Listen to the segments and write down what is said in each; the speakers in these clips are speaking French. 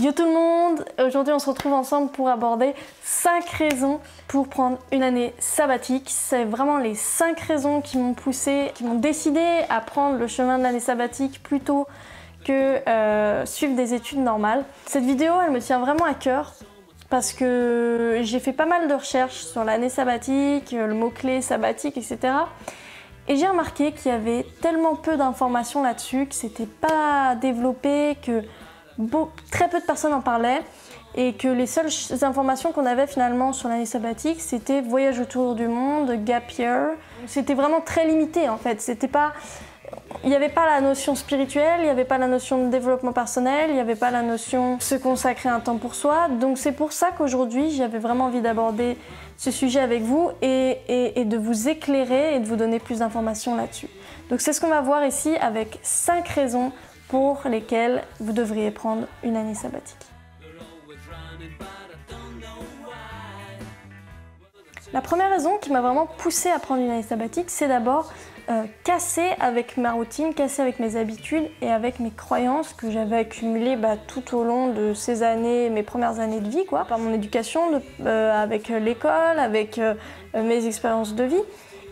Yo tout le monde, aujourd'hui on se retrouve ensemble pour aborder 5 raisons pour prendre une année sabbatique. C'est vraiment les 5 raisons qui m'ont poussé, qui m'ont décidé à prendre le chemin de l'année sabbatique plutôt que euh, suivre des études normales. Cette vidéo elle me tient vraiment à cœur parce que j'ai fait pas mal de recherches sur l'année sabbatique, le mot-clé sabbatique, etc. Et j'ai remarqué qu'il y avait tellement peu d'informations là-dessus, que c'était pas développé, que très peu de personnes en parlaient et que les seules informations qu'on avait finalement sur l'année sabbatique, c'était voyage autour du monde, gap year. C'était vraiment très limité en fait. C'était pas, il n'y avait pas la notion spirituelle, il n'y avait pas la notion de développement personnel, il n'y avait pas la notion de se consacrer un temps pour soi. Donc c'est pour ça qu'aujourd'hui j'avais vraiment envie d'aborder ce sujet avec vous et, et, de vous éclairer et de vous donner plus d'informations là-dessus. Donc c'est ce qu'on va voir ici avec 5 raisons pour lesquels vous devriez prendre une année sabbatique. La première raison qui m'a vraiment poussé à prendre une année sabbatique, c'est d'abord euh, casser avec ma routine, casser avec mes habitudes et avec mes croyances que j'avais accumulées bah, tout au long de ces années, mes premières années de vie, quoi, par mon éducation, euh, avec l'école, avec euh, mes expériences de vie.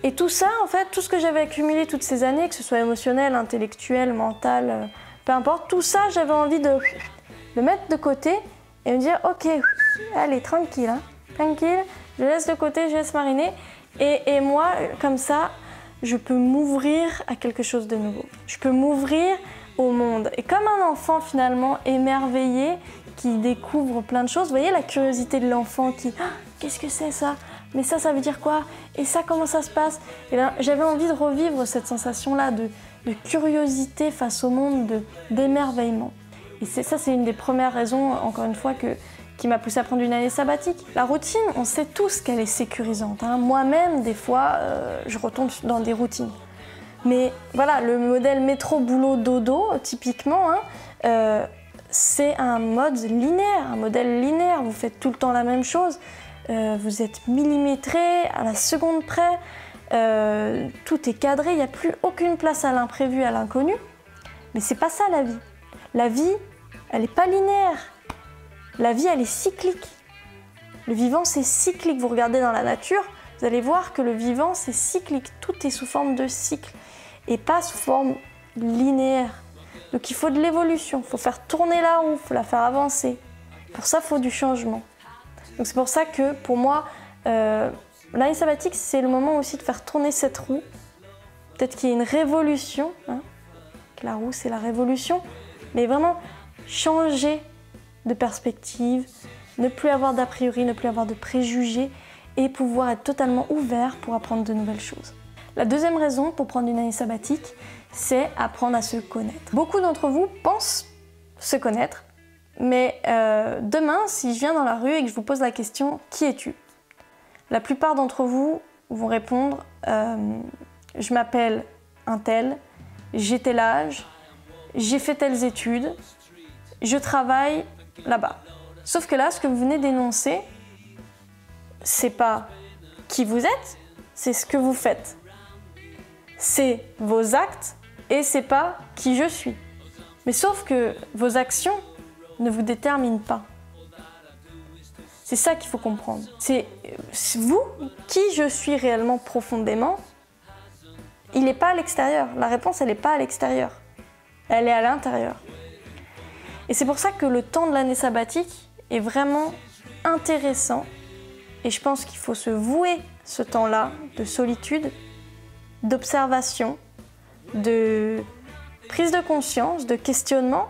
Et tout ça, en fait, tout ce que j'avais accumulé toutes ces années, que ce soit émotionnel, intellectuel, mental, peu importe, tout ça, j'avais envie de le mettre de côté et me dire, ok, allez, tranquille, hein, tranquille, je laisse de côté, je laisse mariner. Et, moi, comme ça, je peux m'ouvrir à quelque chose de nouveau. Je peux m'ouvrir au monde. Et comme un enfant finalement émerveillé qui découvre plein de choses, vous voyez la curiosité de l'enfant qui ah, qu'est-ce que c'est ça? Mais ça, ça veut dire quoi? Et ça, comment ça se passe? Et j'avais envie de revivre cette sensation-là de, de curiosité face au monde, d'émerveillement. Et ça, c'est une des premières raisons, encore une fois, qui m'a poussé à prendre une année sabbatique. La routine, on sait tous qu'elle est sécurisante. Hein. Moi-même, des fois, euh, je retombe dans des routines. Mais voilà, le modèle métro-boulot-dodo, typiquement, hein, euh, c'est un mode linéaire, un modèle linéaire. Vous faites tout le temps la même chose. Euh, vous êtes millimétré à la seconde près. Euh, tout est cadré, il n'y a plus aucune place à l'imprévu, à l'inconnu. Mais c'est pas ça la vie. La vie, elle n'est pas linéaire. La vie, elle est cyclique. Le vivant, c'est cyclique. Vous regardez dans la nature, vous allez voir que le vivant, c'est cyclique. Tout est sous forme de cycle et pas sous forme linéaire. Donc il faut de l'évolution, il faut faire tourner la roue, il faut la faire avancer. Pour ça, il faut du changement. Donc c'est pour ça que pour moi, euh, L'année sabbatique, c'est le moment aussi de faire tourner cette roue. Peut-être qu'il y a une révolution. Hein. La roue, c'est la révolution. Mais vraiment, changer de perspective, ne plus avoir d'a priori, ne plus avoir de préjugés et pouvoir être totalement ouvert pour apprendre de nouvelles choses. La deuxième raison pour prendre une année sabbatique, c'est apprendre à se connaître. Beaucoup d'entre vous pensent se connaître, mais euh, demain, si je viens dans la rue et que je vous pose la question Qui es-tu? La plupart d'entre vous vont répondre euh, Je m'appelle un tel, j'ai tel âge, j'ai fait telles études, je travaille là-bas. Sauf que là, ce que vous venez d'énoncer, c'est pas qui vous êtes, c'est ce que vous faites. C'est vos actes et c'est pas qui je suis. Mais sauf que vos actions ne vous déterminent pas. C'est ça qu'il faut comprendre. C'est vous, qui je suis réellement profondément, il n'est pas à l'extérieur. La réponse, elle n'est pas à l'extérieur. Elle est à l'intérieur. Et c'est pour ça que le temps de l'année sabbatique est vraiment intéressant. Et je pense qu'il faut se vouer ce temps-là de solitude, d'observation, de prise de conscience, de questionnement,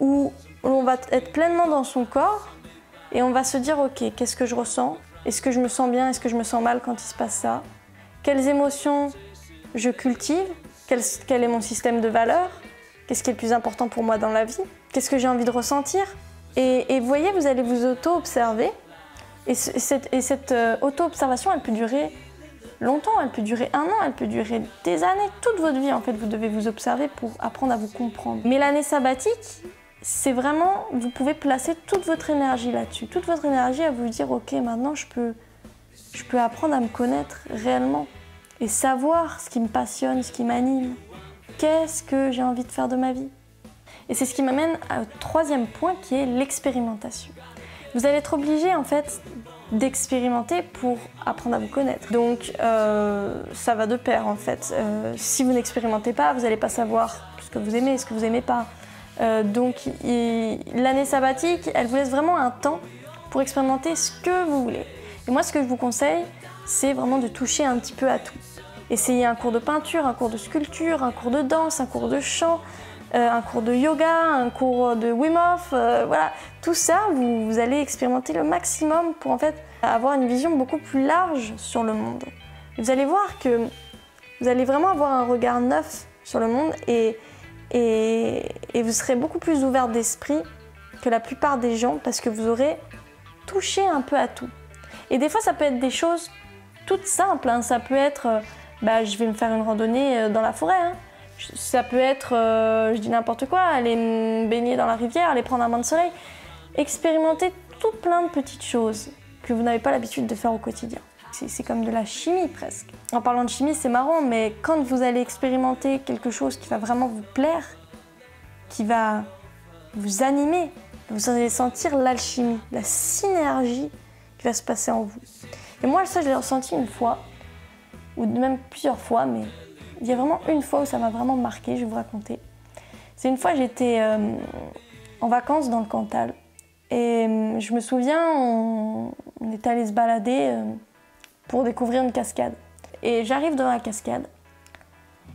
où on va être pleinement dans son corps et on va se dire, ok, qu'est-ce que je ressens? Est-ce que je me sens bien? Est-ce que je me sens mal quand il se passe ça? Quelles émotions je cultive? Quel, est mon système de valeurs? Qu'est-ce qui est le plus important pour moi dans la vie? Qu'est-ce que j'ai envie de ressentir? Et, vous voyez, vous allez vous auto-observer. Et, cette, euh, auto-observation, elle peut durer longtemps, elle peut durer un an, elle peut durer des années, toute votre vie en fait, vous devez vous observer pour apprendre à vous comprendre. Mais l'année sabbatique, c'est vraiment, vous pouvez placer toute votre énergie là-dessus, toute votre énergie à vous dire, ok, maintenant je peux, je peux apprendre à me connaître réellement et savoir ce qui me passionne, ce qui m'anime. Qu'est-ce que j'ai envie de faire de ma vie? Et c'est ce qui m'amène au troisième point qui est l'expérimentation. Vous allez être obligé en fait d'expérimenter pour apprendre à vous connaître. Donc euh, ça va de pair en fait. Euh, si vous n'expérimentez pas, vous n'allez pas savoir ce que vous aimez, ce que vous n'aimez pas. Euh, donc l'année sabbatique, elle vous laisse vraiment un temps pour expérimenter ce que vous voulez. Et moi, ce que je vous conseille, c'est vraiment de toucher un petit peu à tout. Essayez un cours de peinture, un cours de sculpture, un cours de danse, un cours de chant, euh, un cours de yoga, un cours de Wim Hof, euh, voilà, tout ça, vous, allez expérimenter le maximum pour en fait avoir une vision beaucoup plus large sur le monde. Vous allez voir que vous allez vraiment avoir un regard neuf sur le monde et, et, vous serez beaucoup plus ouvert d'esprit que la plupart des gens parce que vous aurez touché un peu à tout. Et des fois, ça peut être des choses toutes simples. Hein. Ça peut être, euh, bah, je vais me faire une randonnée dans la forêt. Hein. Ça peut être, euh, je dis n'importe quoi, aller me baigner dans la rivière, aller prendre un bain de soleil. Expérimenter tout plein de petites choses que vous n'avez pas l'habitude de faire au quotidien. C'est comme de la chimie presque. En parlant de chimie, c'est marrant, mais quand vous allez expérimenter quelque chose qui va vraiment vous plaire, qui va vous animer, vous allez sentir l'alchimie, la synergie qui va se passer en vous. Et moi, ça, je l'ai ressenti une fois, ou même plusieurs fois, mais il y a vraiment une fois où ça m'a vraiment marqué, je vais vous raconter. C'est une fois j'étais euh, en vacances dans le Cantal. Et euh, je me souviens, on, était allé se balader euh, pour découvrir une cascade. Et j'arrive devant la cascade.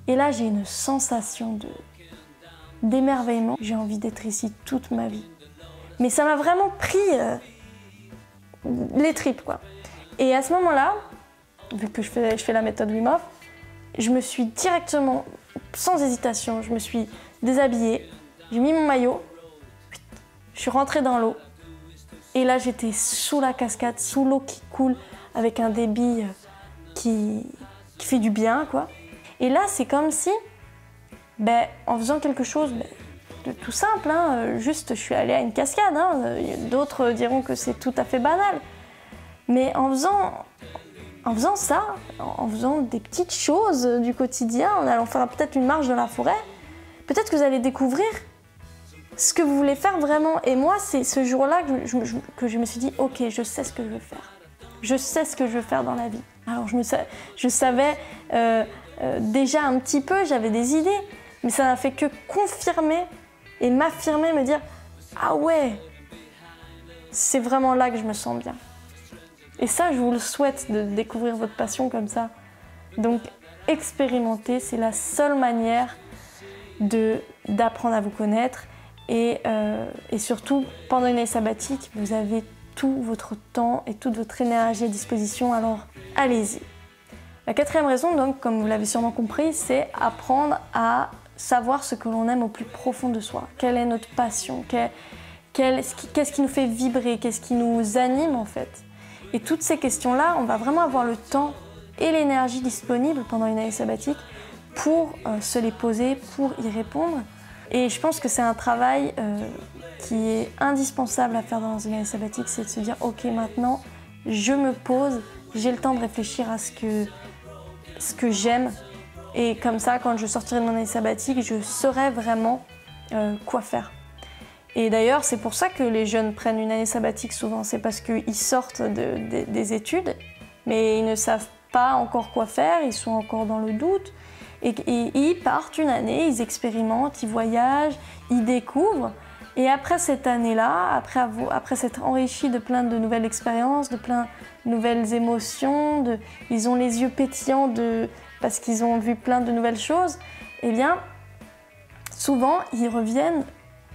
Et là, j'ai une sensation d'émerveillement. J'ai envie d'être ici toute ma vie. Mais ça m'a vraiment pris les tripes, quoi. Et à ce moment-là, vu que je fais, je fais la méthode Wim Hof, je me suis directement, sans hésitation, je me suis déshabillée, j'ai mis mon maillot, je suis rentrée dans l'eau. Et là, j'étais sous la cascade, sous l'eau qui coule, avec un débit euh, qui, fait du bien, quoi. Et là, c'est comme si, ben, en faisant quelque chose ben, de tout simple, hein, euh, juste je suis allée à une cascade, hein, euh, d'autres diront que c'est tout à fait banal. Mais en faisant, en faisant ça, en faisant des petites choses du quotidien, en allant faire peut-être une marche dans la forêt, peut-être que vous allez découvrir ce que vous voulez faire vraiment. Et moi, c'est ce jour-là que je, me suis dit, ok, je sais ce que je veux faire. Je sais ce que je veux faire dans la vie. Alors je, savais euh, euh, déjà un petit peu, j'avais des idées, mais ça n'a fait que confirmer et m'affirmer, me dire, ah ouais, c'est vraiment là que je me sens bien. Et ça, je vous le souhaite de découvrir votre passion comme ça. Donc, expérimenter, c'est la seule manière d'apprendre à vous connaître. Et, euh, et, surtout, pendant une année sabbatique, vous avez tout votre temps et toute votre énergie à disposition, alors allez-y. La quatrième raison, donc, comme vous l'avez sûrement compris, c'est apprendre à savoir ce que l'on aime au plus profond de soi. Quelle est notre passion? Qu'est-ce qui nous fait vibrer? Qu'est-ce qui nous anime en fait? Et toutes ces questions-là, on va vraiment avoir le temps et l'énergie disponible pendant une année sabbatique pour euh, se les poser, pour y répondre. Et je pense que c'est un travail euh, qui est indispensable à faire dans une année sabbatique, c'est de se dire, ok, maintenant, je me pose, j'ai le temps de réfléchir à ce que, ce que j'aime. Et comme ça, quand je sortirai de mon année sabbatique, je saurai vraiment euh, quoi faire. Et d'ailleurs, c'est pour ça que les jeunes prennent une année sabbatique souvent. C'est parce qu'ils sortent des études, mais ils ne savent pas encore quoi faire, ils sont encore dans le doute. Et, ils partent une année, ils expérimentent, ils voyagent, ils découvrent. Et après cette année-là, après, après s'être enrichis de plein de nouvelles expériences, de plein de nouvelles émotions, ils ont les yeux pétillants parce qu'ils ont vu plein de nouvelles choses, eh bien, souvent, ils reviennent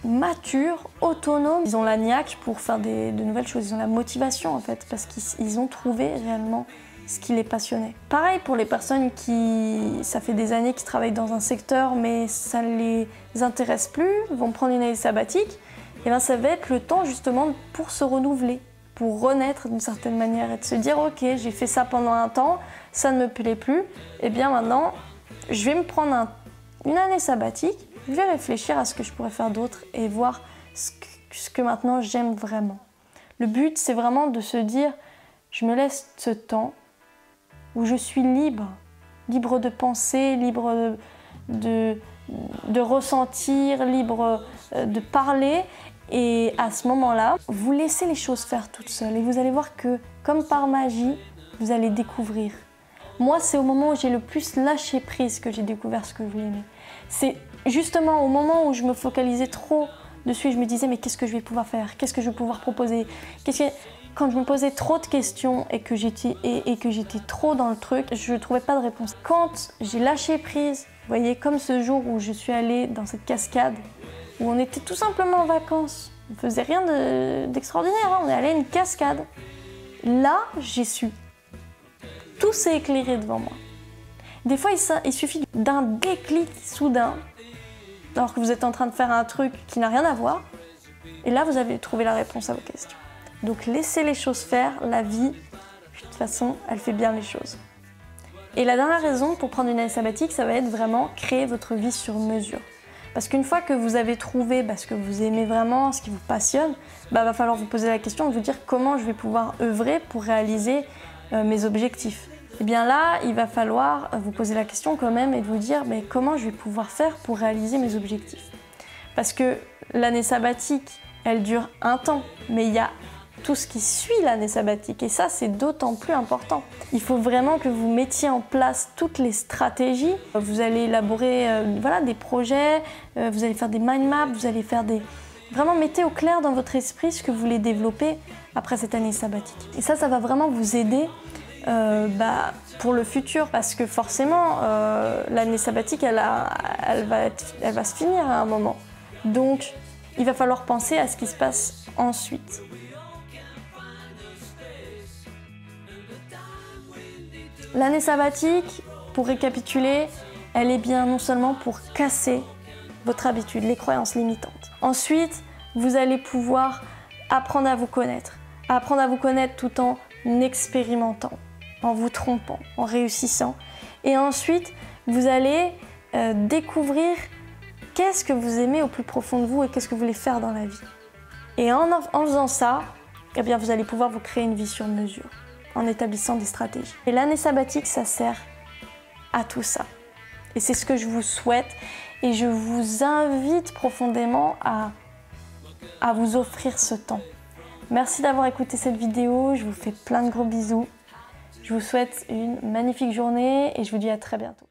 matures, autonomes. Ils ont la niaque pour faire de nouvelles choses. Ils ont la motivation en fait, parce qu'ils ont trouvé réellement ce qui les passionnait. Pareil pour les personnes qui, ça fait des années qu'ils travaillent dans un secteur, mais ça ne les intéresse plus, vont prendre une année sabbatique. Et bien ça va être le temps justement pour se renouveler, pour renaître d'une certaine manière et de se dire ok j'ai fait ça pendant un temps, ça ne me plaît plus, et bien maintenant je vais me prendre une année sabbatique je vais réfléchir à ce que je pourrais faire d'autre et voir ce que, maintenant j'aime vraiment. Le but, c'est vraiment de se dire, je me laisse ce temps où je suis libre, libre de penser, libre de, de, ressentir, libre euh, de parler et à ce moment-là, vous laissez les choses faire toutes seules et vous allez voir que comme par magie, vous allez découvrir. Moi, c'est au moment où j'ai le plus lâché prise que j'ai découvert ce que je voulais. C'est justement au moment où je me focalisais trop dessus, je me disais mais qu'est-ce que je vais pouvoir faire? Qu'est-ce que je vais pouvoir proposer? Quand je me posais trop de questions et que j'étais et, que j'étais trop dans le truc, je ne trouvais pas de réponse. Quand j'ai lâché prise, vous voyez, comme ce jour où je suis allée dans cette cascade, où on était tout simplement en vacances, on faisait rien d'extraordinaire, hein. on est allé à une cascade. Là, j'ai su. Tout s'est éclairé devant moi. Des fois, il suffit d'un déclic soudain alors que vous êtes en train de faire un truc qui n'a rien à voir. Et là, vous avez trouvé la réponse à vos questions. Donc laissez les choses faire, la vie, de toute façon, elle fait bien les choses. Et la dernière raison pour prendre une année sabbatique, ça va être vraiment créer votre vie sur mesure. Parce qu'une fois que vous avez trouvé bah, ce que vous aimez vraiment, ce qui vous passionne, il bah, va falloir vous poser la question et vous dire comment je vais pouvoir œuvrer pour réaliser euh, mes objectifs. Et eh bien là, il va falloir vous poser la question quand même et vous dire comment je vais pouvoir faire pour réaliser mes objectifs? Parce que l'année sabbatique, elle dure un temps, mais il y a tout ce qui suit l'année sabbatique. Et ça, c'est d'autant plus important. Il faut vraiment que vous mettiez en place toutes les stratégies. Vous allez élaborer euh, voilà, des projets, euh, vous allez faire des mind maps, vous allez faire des... Vraiment, mettez au clair dans votre esprit ce que vous voulez développer après cette année sabbatique. Et ça, ça va vraiment vous aider euh, bah, pour le futur, parce que forcément, l'année sabbatique, elle va se finir à un moment. Donc, il va falloir penser à ce qui se passe ensuite. L'année sabbatique, pour récapituler, elle est bien non seulement pour casser votre habitude, les croyances limitantes. Ensuite, vous allez pouvoir apprendre à vous connaître, apprendre à vous connaître tout en expérimentant en vous trompant, en réussissant. Et ensuite, vous allez euh, découvrir qu'est-ce que vous aimez au plus profond de vous et qu'est-ce que vous voulez faire dans la vie. Et en, faisant ça, eh bien, vous allez pouvoir vous créer une vie sur mesure en établissant des stratégies. Et l'année sabbatique, ça sert à tout ça. Et c'est ce que je vous souhaite. Et je vous invite profondément à, vous offrir ce temps. Merci d'avoir écouté cette vidéo. Je vous fais plein de gros bisous. Je vous souhaite une magnifique journée et je vous dis à très bientôt.